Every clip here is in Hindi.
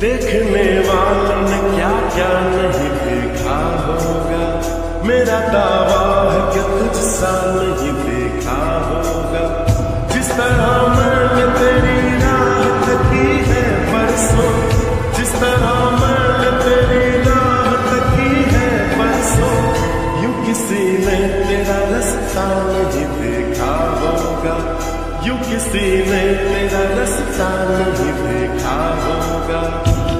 देखने वालों ने क्या क्या नहीं देखा होगा? मेरा दावा है कि तुझसा नहीं देखा होगा। जिस तरह मैंने तेरी राह तकी है परसों जिस तरह मैंने तेरी राह तकी है परसों यूँ किसी ने तेरा रास्ता नहीं देखा यूँ किसी ने तेरा रास्ता नहीं देखा होगा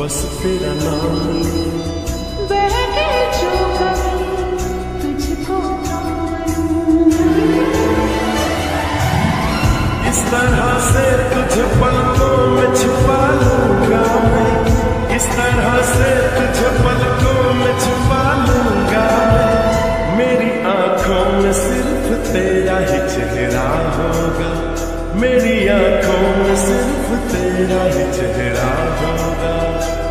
बस तेरा नाम इस तरह से तुझे पलकों में छुपा लूँगा मैं। इस तरह से तुझे पलकों में छुपा लूँगा मैं। मेरी आँखों में सिर्फ़ तेरा ही चेहरा होगा। मेरी आँखों में सिर्फ़ तेरा ही चेहरा होगा।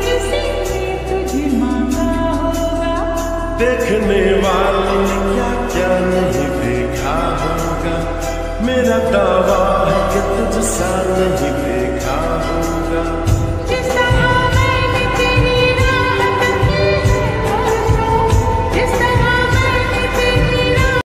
किसी ने तुझे मांगा होगा। देखने वालों ने क्या क्या नहीं देखा होगा। मेरा दावा है कि तुझसा नहीं